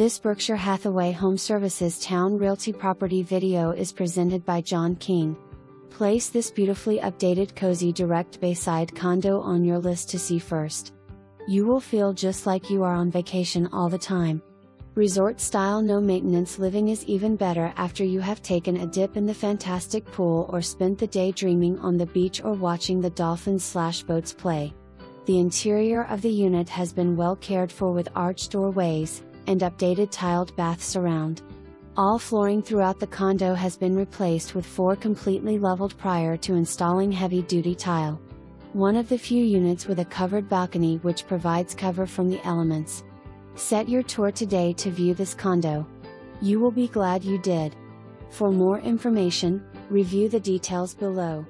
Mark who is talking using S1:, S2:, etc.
S1: This Berkshire Hathaway Home Services Towne Realty property video is presented by John King. Place this beautifully updated cozy direct bayside condo on your list to see first. You will feel just like you are on vacation all the time. Resort style no maintenance living is even better after you have taken a dip in the fantastic pool or spent the day dreaming on the beach or watching the dolphins slash boats play. The interior of the unit has been well cared for with arched doorways, and updated tiled bath surround. All flooring throughout the condo has been replaced with four completely leveled prior to installing heavy duty tile. One of the few units with a covered balcony which provides cover from the elements. Set your tour today to view this condo. You will be glad you did. For more information, review the details below.